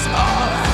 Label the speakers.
Speaker 1: is all